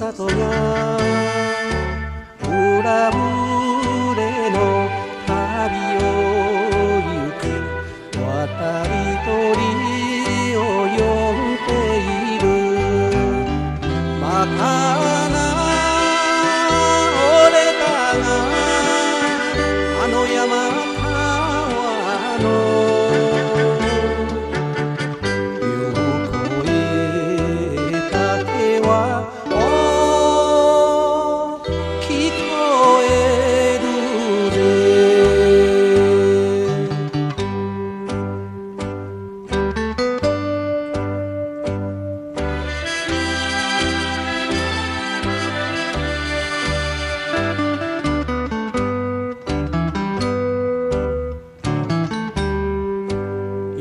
pasado.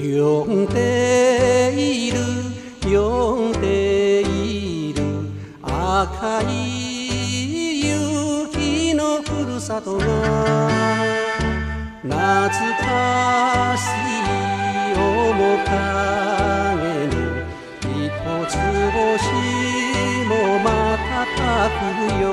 呼んでいる呼んでいる赤い雪のふるさとが懐かしい面影の一つ星も瞬くよ。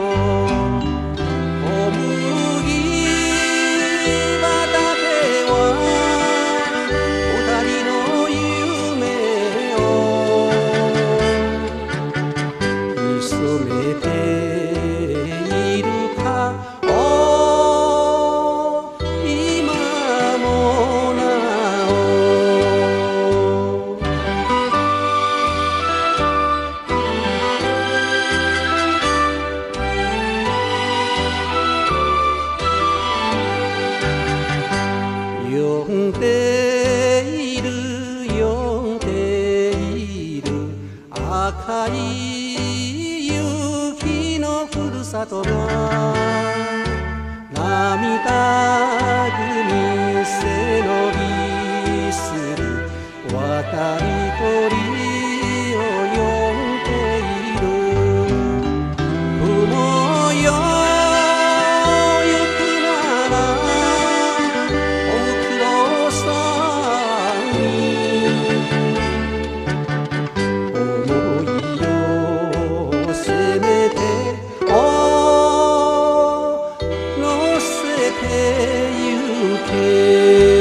赤い雪のふるさとが涙ぐみ背伸びする渡り鳥 you UK.